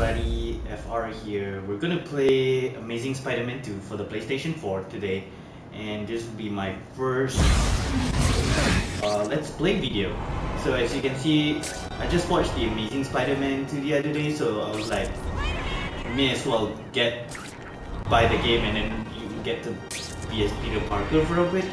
everybody, FR here. We're gonna play Amazing Spider-Man 2 for the PlayStation 4 today and this will be my first uh, Let's Play video. So as you can see, I just watched the Amazing Spider-Man 2 the other day so I was like, may as well get by the game and then you get to be as Peter Parker for a bit.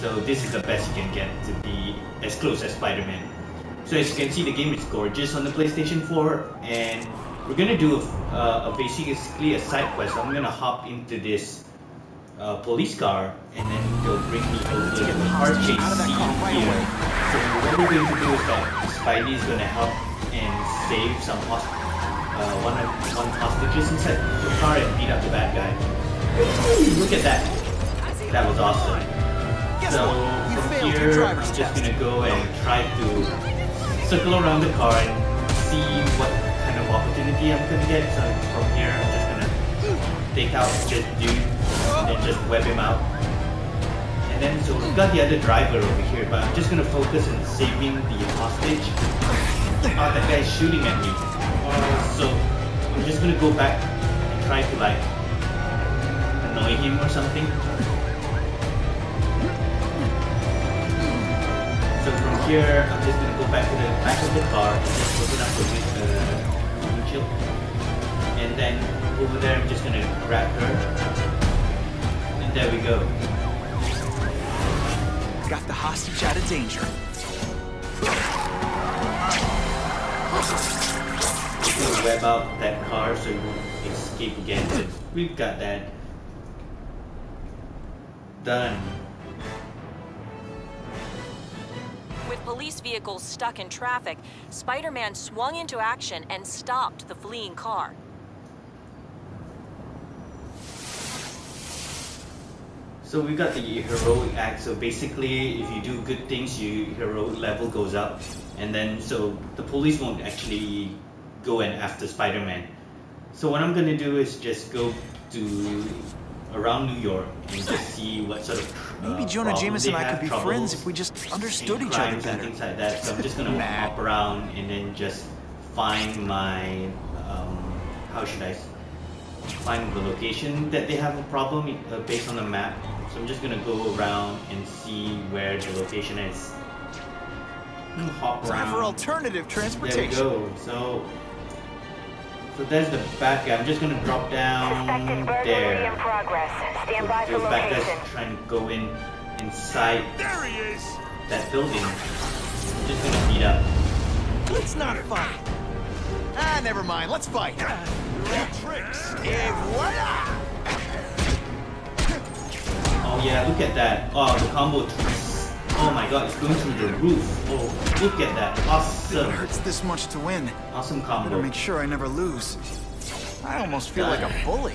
So this is the best you can get to be as close as Spider-Man. So as you can see, the game is gorgeous on the PlayStation 4, and we're gonna do a, uh, a basically a side quest. I'm gonna hop into this uh, police car, and then they'll bring me over to the car chase scene here. So what we're going to do is that Spidey is gonna help and save some host uh, one one hostages inside the car and beat up the bad guy. Look at that! That was awesome. So from here, I'm just gonna go and try to circle around the car and see what opportunity I'm gonna get. So from here, I'm just gonna take out this dude and then just web him out. And then, so we've got the other driver over here, but I'm just gonna focus on saving the hostage. Oh, that guy's shooting at me. Uh, so I'm just gonna go back and try to like annoy him or something. So from here, I'm just gonna go back to the back of the car and just open up the windshield. And then over there, I'm just gonna grab her. And there we go. Got the hostage out of danger. Just web out that car so you won't escape again. We've got that done. Police vehicles stuck in traffic, Spider-Man swung into action and stopped the fleeing car. So we got the heroic act. So basically, if you do good things, your heroic level goes up, and then so the police won't actually go and after Spider-Man. So what I'm gonna do is just go to around New York and just see what sort of uh, Maybe Jonah Jameson and I could be friends if we just understood each other better. And things like that. So I'm just gonna nah. hop around and then just find my um, how should I find the location that they have a problem uh, based on the map. So I'm just gonna go around and see where the location is. Hop around. Time for alternative transportation. There we go. So so there's the bad guy. I'm just gonna drop down there. In progress. Stand by so for bad location. guy's trying to go in inside there he is. that building. I'm just gonna beat up. Let's not fight. Ah, never mind. Let's fight. tricks. Et voila! Oh yeah, look at that. Oh, the combo Oh my god, it's going through the roof. Oh, look at that. Awesome. It hurts this much to win. Awesome combo. Better make sure I never lose. I almost feel like a bully.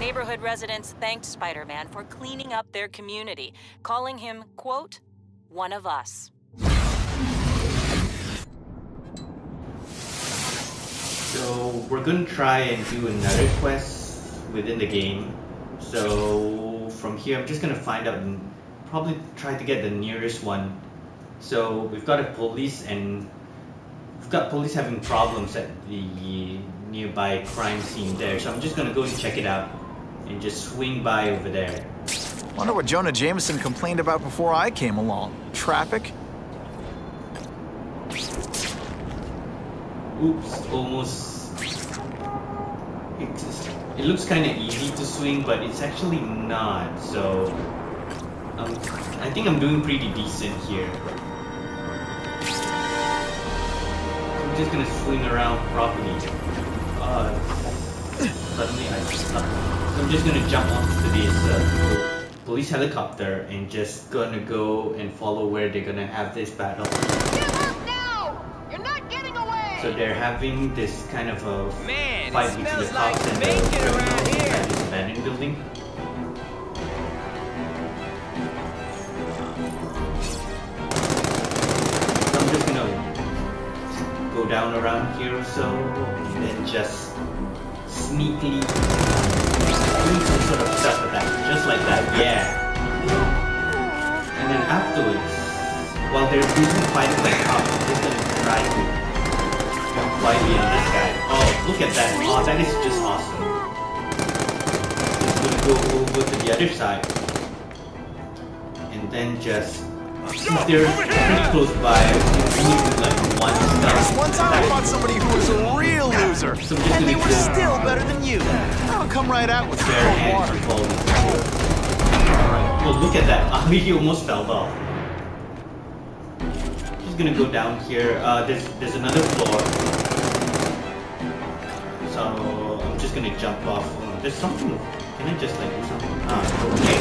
Neighborhood residents thanked Spider-Man for cleaning up their community, calling him, quote, one of us. So we're gonna try and do another quest within the game. So from here, I'm just gonna find out, probably try to get the nearest one. So we've got a police and we've got police having problems at the nearby crime scene there. So I'm just gonna go and check it out and just swing by over there. Wonder what Jonah Jameson complained about before I came along. Traffic? Oops, almost. It looks kind of easy to swing, but it's actually not. So, um, I think I'm doing pretty decent here. I'm just gonna swing around properly. Uh, suddenly I stuck. So I'm just gonna jump onto this uh, police helicopter and just gonna go and follow where they're gonna have this battle. Get up now! You're not getting away! So they're having this kind of a Man, fight between the cops like and the criminals at this building. So I'm just gonna go down around here or so and then just sneakily do some sort of stuff like that. Just like that, yeah. And then afterwards, while they're busy fighting the cops. I'm just gonna try to quietly on this guy. Look at that. Oh, that is just awesome. Gonna go over to the other side. And then just since they're pretty close by, we need to like one step. This one time I fought somebody who was a real loser, So and they were go- still better than you. I'll come right out with cold hands and. Alright, well look at that. I Ah, he almost fell off. Just gonna go down here. Uh, there's there's another floor. Gonna jump off. There's something. Can I just like do something? Ah, okay.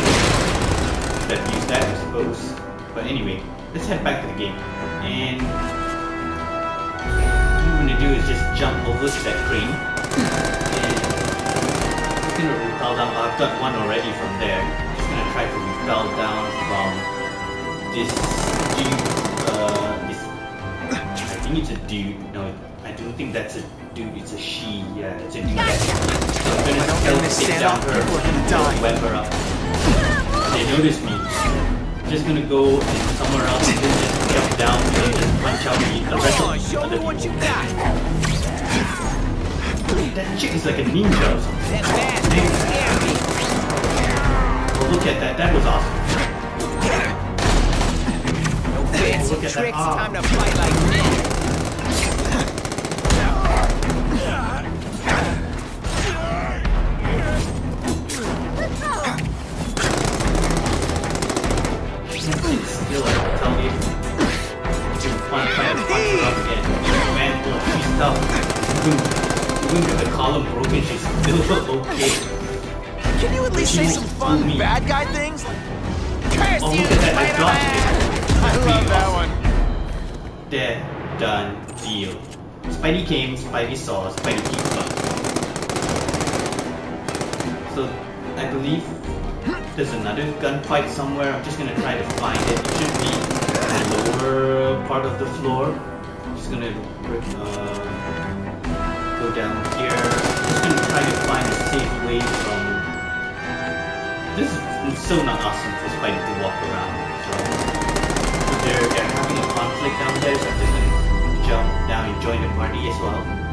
That use that I suppose. But anyway, let's head back to the game. And what I'm gonna do is just jump over to that crane. And just gonna repel down. I've got one already from there. I'm just gonna try to repel down from this dude. Uh, think it's a dude. No, I don't think that's a dude. It's a she. Yeah, it's a dude. So I'm gonna don't stealth take stand down her. people are gonna die. Web her up. They notice me. Just gonna go somewhere else and then just jump down and just punch out the, the rest of the other people. you got. That chick is like a ninja or something. That bad thing scared me. Oh, look at that. That was awesome. No oh, fancy look at that tricks. arm. Time to fight like men. Still like, tell me if you want to try to punch her up again. Man, look, she's tough. Even, even with the column broken, she's still okay. Can you at least say some fun me. bad guy things? Curse Oh, you, look at that. I. I love that awesome. one. Dead, done, deal. Spidey came, Spidey saw, Spidey keeps up. So, I believe there's another gunfight somewhere. I'm just gonna try to find it. It should be the lower part of the floor. Just gonna uh, go down here. Just gonna try to find a safe way from. This is so not awesome for Spidey to walk around. So they're, they're having a conflict down there, so I'm just gonna jump down and join the party as well.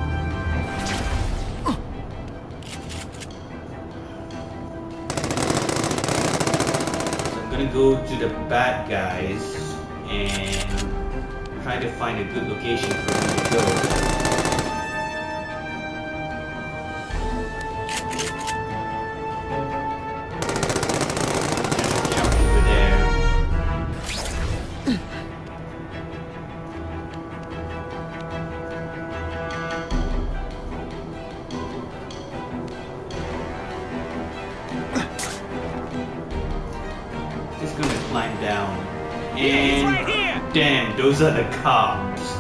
Gonna go to the bad guys and try to find a good location for me to go. Those are the cops.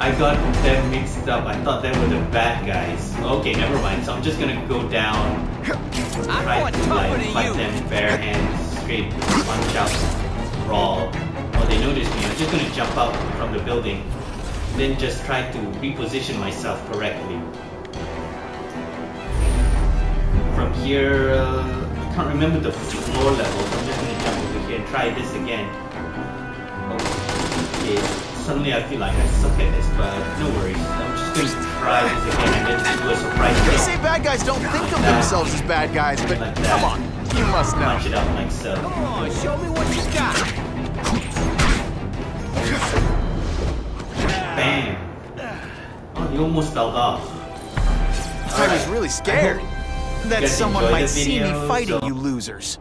I got them mixed up. I thought they were the bad guys. Okay, never mind. So I'm just gonna go down, I try to like fight them bare hands, straight punch out, brawl. Oh, they noticed me. I'm just gonna jump out from the building, then just try to reposition myself correctly. From here, uh, I can't remember the floor level. So I'm just gonna jump over here and try this again. Okay, suddenly I feel like I suck at this, but no worries. I'm just gonna try this again and then do a surprise They say bad guys don't think of that. themselves as bad guys, but Like come on, you must know. Punch it out like so. Come on, show me what you got. Bam! Oh, he almost fell off. I was Alright. really scared. That someone might see me fighting so- you losers.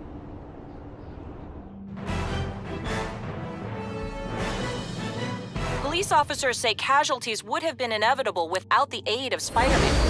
Police officers say casualties would have been inevitable without the aid of Spider-Man.